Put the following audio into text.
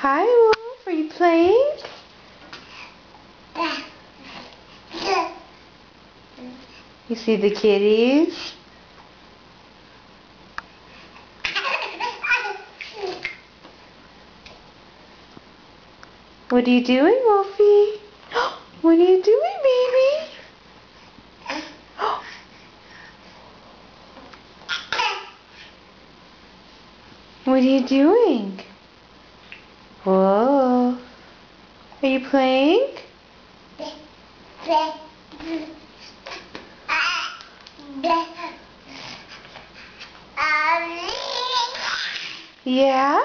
Hi, Wolf. Are you playing? You see the kitties? What are you doing, Wolfie? What are you doing, baby? What are you doing? Whoa. Are you playing? Yeah?